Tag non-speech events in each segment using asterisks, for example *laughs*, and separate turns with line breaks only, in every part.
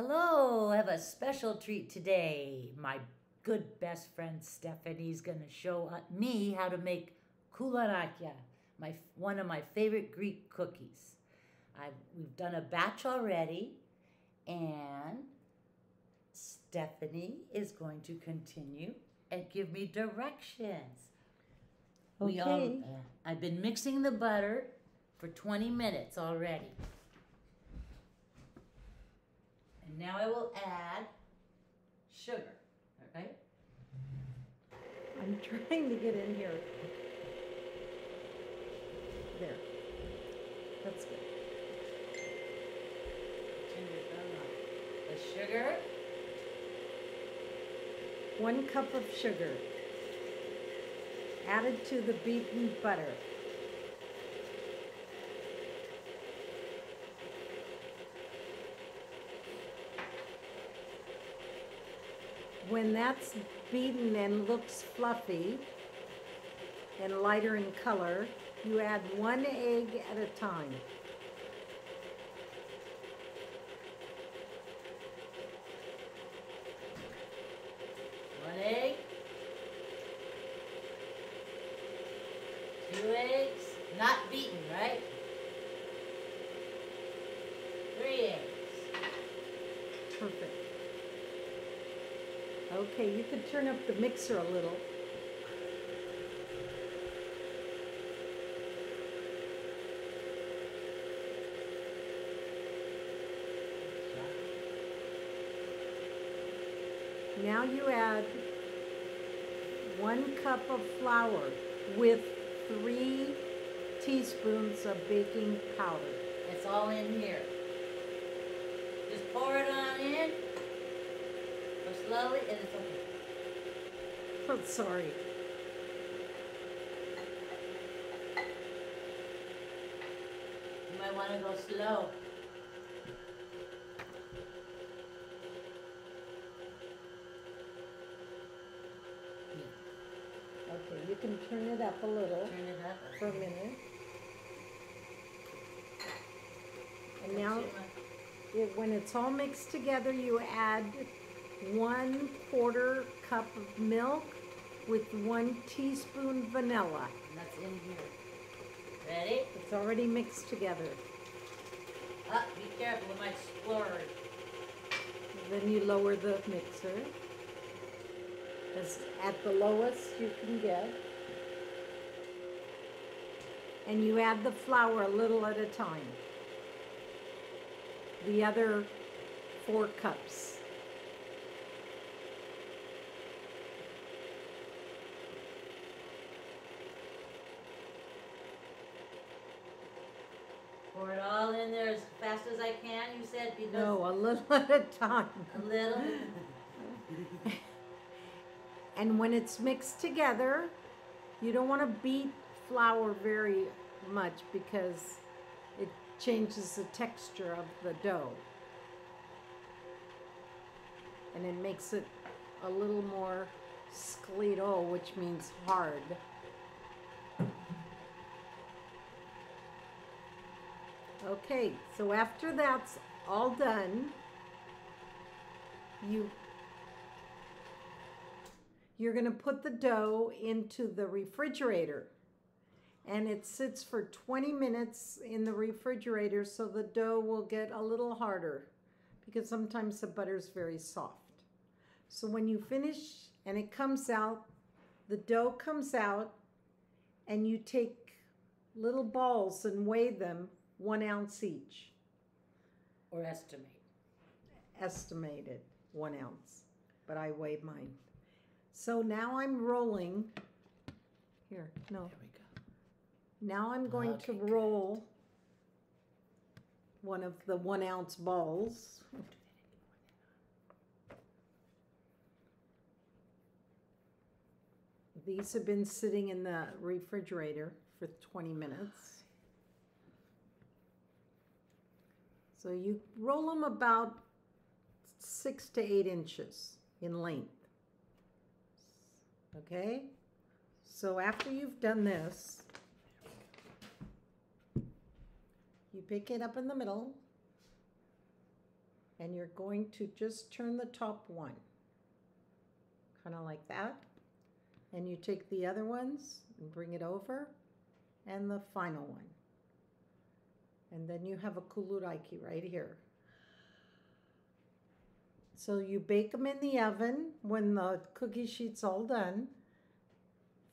Hello, I have a special treat today. My good best friend Stephanie's going to show me how to make koulourakia, my, one of my favorite Greek cookies. I've, we've done a batch already, and Stephanie is going to continue and give me directions.
Okay. All, uh,
I've been mixing the butter for 20 minutes already. And now I will add sugar, all right?
I'm trying to get in here. There. That's good.
The sugar.
One cup of sugar added to the beaten butter. When that's beaten and looks fluffy and lighter in color, you add one egg at a time.
One egg. Two eggs. Not beaten, right? Three eggs.
Perfect. Okay, you could turn up the mixer a little. Now you add one cup of flour with three teaspoons of baking powder.
It's all in here. Just pour it on in. Slowly and it's okay.
I'm sorry.
You might want to go slow. Hmm.
Okay, you can turn it up a little
Turn it up.
for a minute. And now, it, when it's all mixed together, you add one quarter cup of milk with one teaspoon vanilla.
And that's in here. Ready?
It's already mixed together.
Up, be careful, it might splurge.
Then you lower the mixer as at the lowest you can get. And you add the flour a little at a time. The other four cups.
Pour it all in there as fast as I can, you said, because
No, a little *laughs* at a time.
a little. *laughs*
And when it's mixed together, you don't want to beat flour very much because it changes the texture of the dough. And it makes it a little more skledo, which means hard. Okay, so after that's all done, you you're going to put the dough into the refrigerator and it sits for 20 minutes in the refrigerator so the dough will get a little harder because sometimes the butter is very soft. So when you finish and it comes out, the dough comes out and you take little balls and weigh them one ounce each.
Or estimate.
Estimated one ounce, but I weighed mine. So now I'm rolling. Here, no.
There we go.
Now I'm oh, going to
Okay, good.
roll one of the one ounce balls. These have been sitting in the refrigerator for 20 minutes. So you roll them about six to eight inches in length. Okay? So after you've done this, you pick it up in the middle And you're going to just turn the top one. Kind of like that. And you take the other ones and bring it over. And the final one. And then you have a koulouraki right here. So you bake them in the oven when the cookie sheet's all done,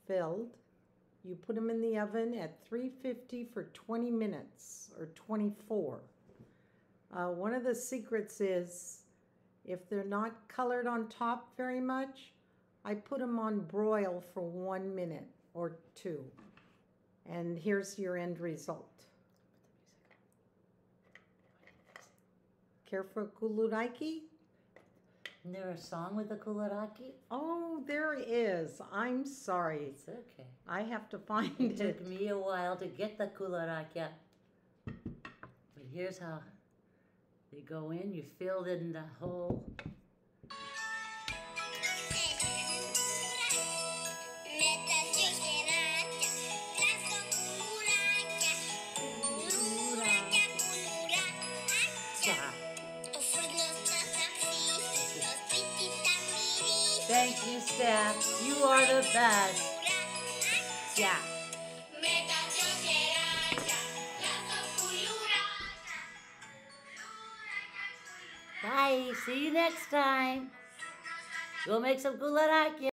filled. You put them in the oven at 350 for 20 minutes or 24. Uh, one of the secrets is if they're not colored on top very much, I put them on broil for one minute or two. And here's your end result. Care for koulouraki?
Isn't there a song with the koulouraki?
Oh, there is. I'm sorry.
It's okay.
I have to find
It
it.
took me a while to get the koulourakia. But here's how they go in. You fill in the whole. Thank you, Steph. You are the best. Ja. Bye. See you next time. Go make some koulouraki.